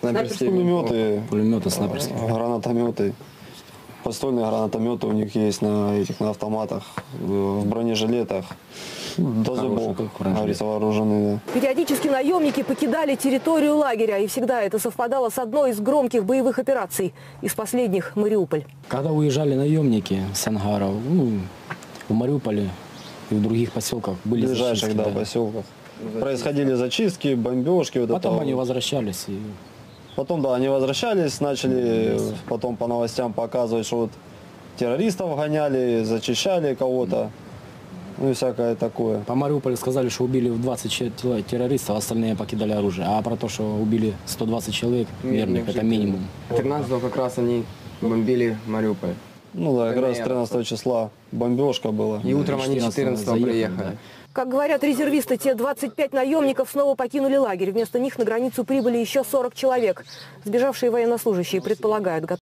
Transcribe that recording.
Снайперские Пулеметы, Пулеметы снайперские. гранатометы. Подстольные гранатометы у них есть на этих на автоматах, в бронежилетах. До хороших зубов, говорится, вооружены. да. Периодически наемники покидали территорию лагеря, и всегда это совпадало с одной из громких боевых операций. Из последних – Мариуполь. Когда уезжали наемники с ангаров, ну, в Мариуполе и в других поселках были В ближайших да, да. поселках. Происходили зачистки, бомбежки. Вот Потом это они вот. возвращались. И Потом, да, они возвращались, начали потом по новостям показывать, что вот террористов гоняли, зачищали кого-то. Ну и всякое такое. по Мариуполю сказали, что убили в 20 че- тело- террористов, остальные покидали оружие. А про то, что убили 120 человек мирных, это минимум. 13 как раз они бомбили Мариуполь. Ну да, как раз ПНР. 13 числа бомбежка была. И утром они 14 14 заехали, приехали. Как говорят резервисты, те 25 наемников снова покинули лагерь. Вместо них на границу прибыли еще 40 человек. Сбежавшие военнослужащие предполагают,